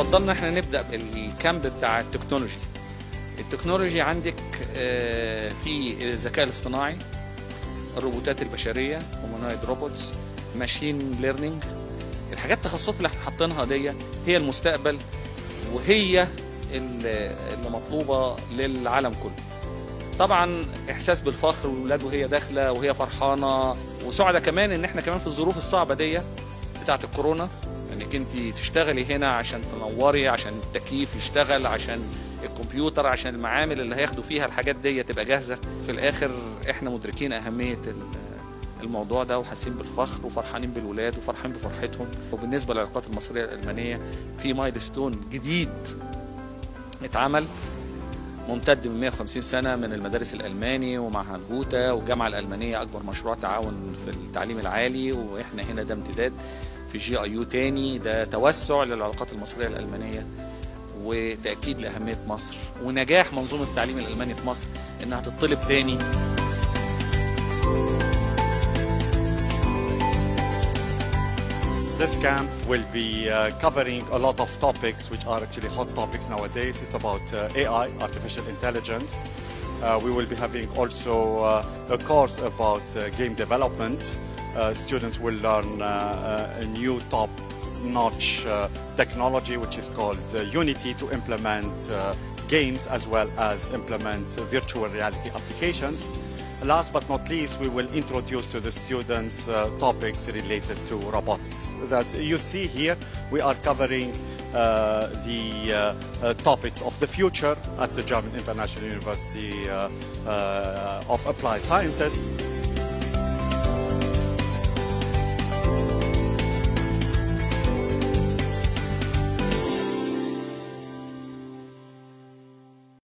فضلنا إحنا نبدأ بال camp بتاع ال technology. ال technology عندك آه، في الذكاء الاصطناعي الروبوتات البشرية humanoid robots machine learning الحاجات التخصصات اللي إحنا حاطينها دي هي المستقبل وهي اللي اللي مطلوبة للعالم كله. طبعا إحساس بالفخر والولاد وهي داخلة وهي فرحانة وسعيدة كمان إن إحنا كمان في الظروف الصعبة دي بتاعة الكورونا. إنك أنت تشتغلي هنا عشان تنوري عشان التكييف يشتغل عشان الكمبيوتر عشان المعامل اللي هياخدوا فيها الحاجات دي تبقى جاهزة. في الآخر إحنا مدركين أهمية ال- الموضوع ده وحاسين بالفخر وفرحانين بالولاد وفرحانين بفرحتهم. وبالنسبة للعلاقات المصرية الألمانية في مايلستون جديد اتعمل. ممتد من 150 سنة من المدارس الألماني ومعهد جوتا والجامعة الألمانية أكبر مشروع تعاون في التعليم العالي وإحنا هنا ده امتداد في جي أي يو تاني. ده توسع للعلاقات المصرية الألمانية وتأكيد لأهمية مصر ونجاح منظومة التعليم الألماني في مصر إنها تطلب تاني. This camp will be uh, covering a lot of topics which are actually hot topics nowadays. It's about uh, AI, artificial intelligence. Uh, we will be having also uh, a course about uh, game development. Uh, students will learn a new top notch uh, technology which is called Unity to implement games as well as implement virtual reality applications. Last but not least, we will introduce to the students uh, topics related to robotics. As you see here, we are covering uh, the uh, uh, topics of the future at the German International University uh, uh, of Applied Sciences.